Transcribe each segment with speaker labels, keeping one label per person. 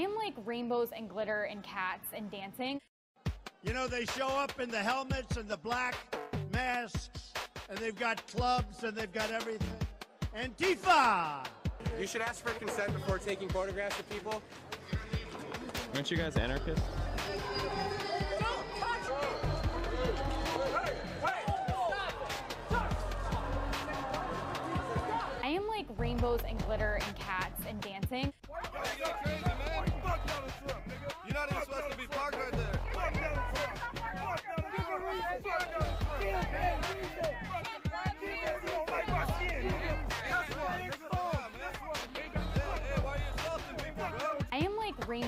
Speaker 1: I am like rainbows and glitter and cats and dancing.
Speaker 2: You know, they show up in the helmets and the black masks, and they've got clubs and they've got everything. Antifa!
Speaker 3: You should ask for consent before taking photographs of people.
Speaker 4: Aren't you guys anarchists?
Speaker 1: I am like rainbows and glitter and cats and dancing.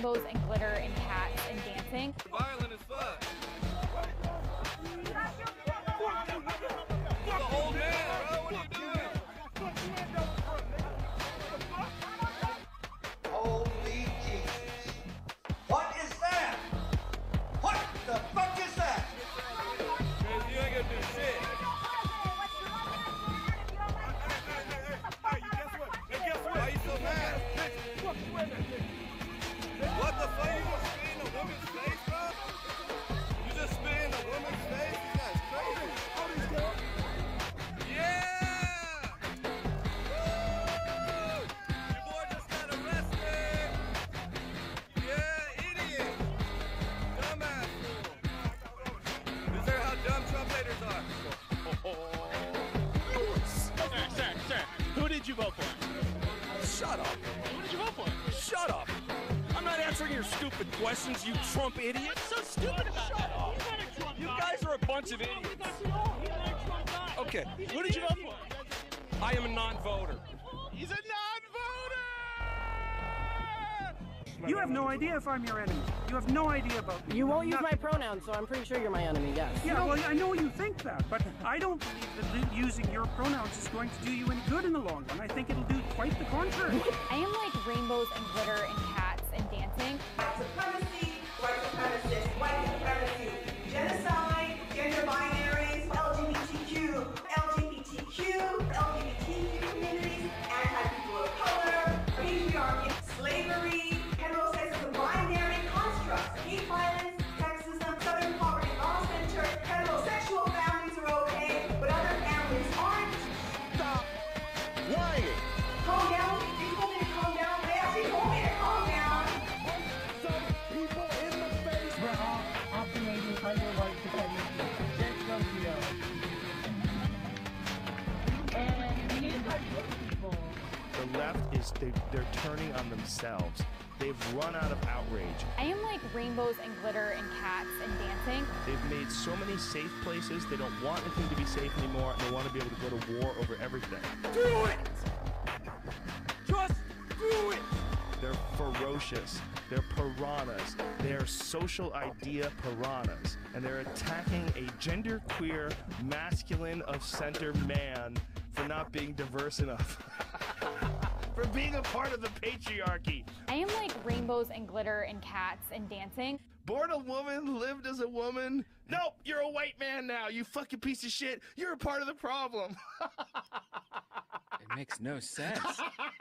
Speaker 1: Rainbows and glitter and cats and dancing.
Speaker 5: For?
Speaker 6: Shut up.
Speaker 5: What did you vote for?
Speaker 6: Shut up. I'm not answering your stupid questions, you Trump idiot.
Speaker 5: What's so stupid about that? He's not a Trump
Speaker 6: You
Speaker 5: guy.
Speaker 6: guys are a bunch of idiots.
Speaker 5: not. He's not a Trump guy.
Speaker 6: Okay,
Speaker 5: Who did you vote for?
Speaker 6: I am a non-voter.
Speaker 5: He's a non-voter.
Speaker 7: You have no idea if I'm your enemy. You have no idea about me.
Speaker 8: You won't use my pronouns, so I'm pretty sure you're my enemy, yes.
Speaker 7: Yeah, well, I know you think that, but I don't believe that using your pronouns is going to do you any good in the long run. I think it'll do quite the contrary.
Speaker 1: I am like rainbows and glitter and cats and dancing.
Speaker 9: Is they, they're turning on themselves. They've run out of outrage.
Speaker 1: I am like rainbows and glitter and cats and dancing.
Speaker 9: They've made so many safe places. They don't want anything to be safe anymore. And they want to be able to go to war over everything.
Speaker 6: Do it. Just do it.
Speaker 9: They're ferocious. They're piranhas. They're social idea piranhas. And they're attacking a genderqueer, masculine of center man for not being diverse enough. for being a part of the patriarchy.
Speaker 1: I am like rainbows and glitter and cats and dancing.
Speaker 9: Born a woman, lived as a woman. Nope, you're a white man now. You fucking piece of shit. You're a part of the problem.
Speaker 4: It makes no sense.